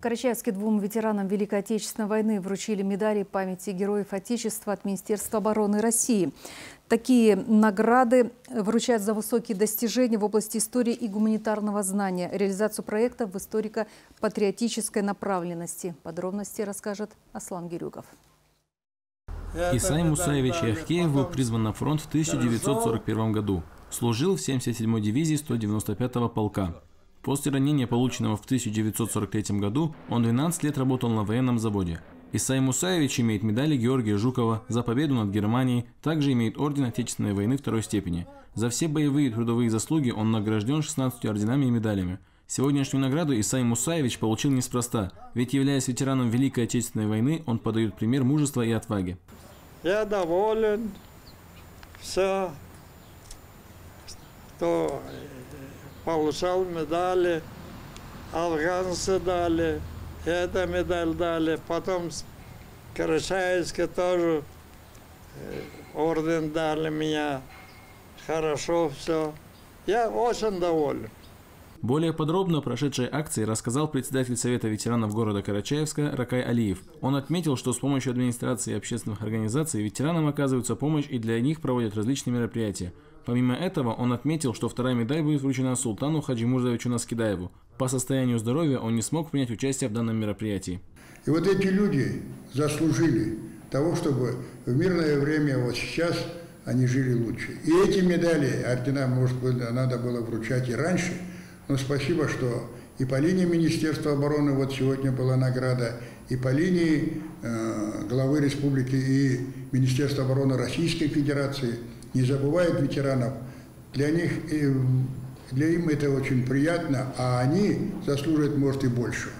Карачаевске двум ветеранам Великой Отечественной войны вручили медали памяти героев Отечества от Министерства обороны России. Такие награды вручают за высокие достижения в области истории и гуманитарного знания, реализацию проектов в историко-патриотической направленности. Подробности расскажет Аслан Гирюков. Исай Мусаевич Яхкеев был призван на фронт в 1941 году. Служил в 77-й дивизии 195-го полка. После ранения, полученного в 1943 году, он 12 лет работал на военном заводе. Исай Мусаевич имеет медали Георгия Жукова за победу над Германией, также имеет орден Отечественной войны второй степени. За все боевые и трудовые заслуги он награжден 16 орденами и медалями. Сегодняшнюю награду Исай Мусаевич получил неспроста, ведь являясь ветераном Великой Отечественной войны, он подает пример мужества и отваги. Я доволен, все, кто получал медали, афганцы дали, эта медаль дали, потом Карачаевске тоже орден дали меня, хорошо все. Я очень доволен. Более подробно о прошедшей акции рассказал председатель Совета ветеранов города Карачаевска Ракай Алиев. Он отметил, что с помощью администрации и общественных организаций ветеранам оказывается помощь и для них проводят различные мероприятия. Помимо этого, он отметил, что вторая медаль будет вручена султану Хаджимурзовичу Наскидаеву. По состоянию здоровья он не смог принять участие в данном мероприятии. И вот эти люди заслужили того, чтобы в мирное время, вот сейчас, они жили лучше. И эти медали, ордена, может быть, надо было вручать и раньше, но спасибо, что и по линии Министерства обороны вот сегодня была награда, и по линии э, главы республики и Министерства обороны Российской Федерации – не забывают ветеранов. Для них, для им это очень приятно, а они заслуживают, может, и больше.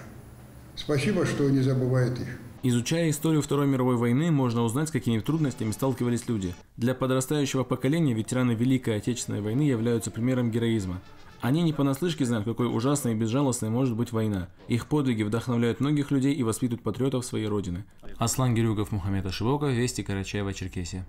Спасибо, что не забывают их. Изучая историю Второй мировой войны, можно узнать, с какими трудностями сталкивались люди. Для подрастающего поколения ветераны Великой Отечественной войны являются примером героизма. Они не понаслышке знают, какой ужасной и безжалостной может быть война. Их подвиги вдохновляют многих людей и воспитывают патриотов своей родины. Аслан Гирюков, Мухаммед Ашивоков, Вести Карачаева, Черкесия.